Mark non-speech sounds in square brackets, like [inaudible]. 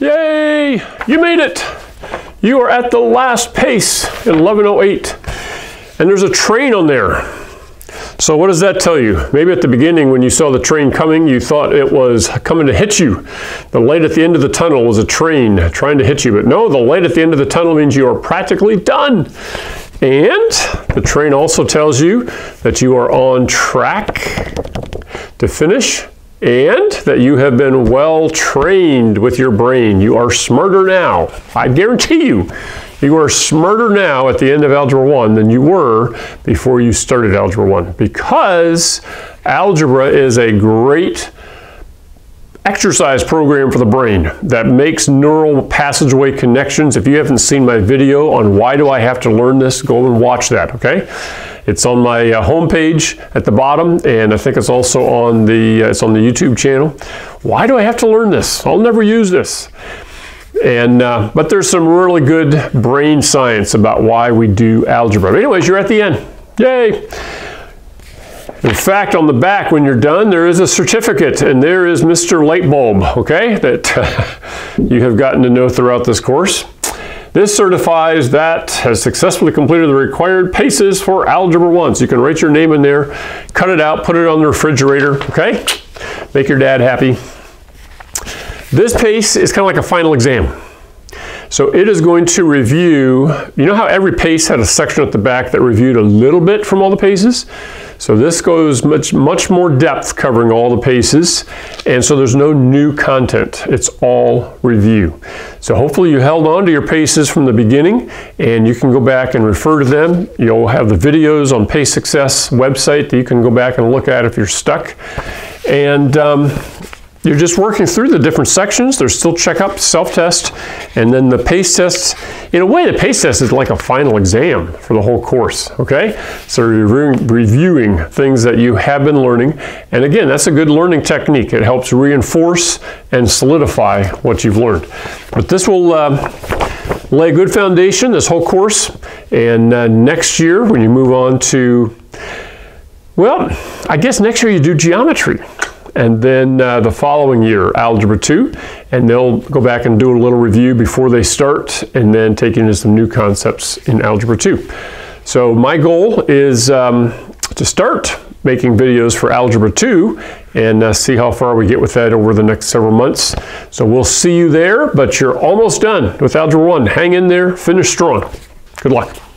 Yay! You made it! You are at the last pace in 1108. And there's a train on there. So what does that tell you? Maybe at the beginning when you saw the train coming, you thought it was coming to hit you. The light at the end of the tunnel was a train trying to hit you. But no, the light at the end of the tunnel means you are practically done. And the train also tells you that you are on track to finish and that you have been well trained with your brain. You are smarter now. I guarantee you, you are smarter now at the end of Algebra 1 than you were before you started Algebra 1 because algebra is a great exercise program for the brain that makes neural passageway connections. If you haven't seen my video on why do I have to learn this, go and watch that, okay? It's on my uh, homepage at the bottom, and I think it's also on the uh, it's on the YouTube channel. Why do I have to learn this? I'll never use this. And uh, but there's some really good brain science about why we do algebra. But anyways, you're at the end. Yay! In fact, on the back, when you're done, there is a certificate, and there is Mr. Lightbulb, okay, that [laughs] you have gotten to know throughout this course. This certifies that has successfully completed the required paces for Algebra 1. So you can write your name in there, cut it out, put it on the refrigerator, okay? Make your dad happy. This pace is kind of like a final exam. So it is going to review, you know how every pace had a section at the back that reviewed a little bit from all the paces? So this goes much, much more depth covering all the paces. And so there's no new content. It's all review. So hopefully you held on to your paces from the beginning and you can go back and refer to them. You'll have the videos on Pace Success website that you can go back and look at if you're stuck. And um, you're just working through the different sections. There's still checkup, self-test, and then the PACE test. In a way, the PACE test is like a final exam for the whole course, okay? So you're reviewing things that you have been learning. And again, that's a good learning technique. It helps reinforce and solidify what you've learned. But this will uh, lay a good foundation, this whole course. And uh, next year, when you move on to, well, I guess next year you do geometry and then uh, the following year, Algebra 2, and they'll go back and do a little review before they start, and then take into some new concepts in Algebra 2. So my goal is um, to start making videos for Algebra 2 and uh, see how far we get with that over the next several months. So we'll see you there, but you're almost done with Algebra 1. Hang in there, finish strong. Good luck.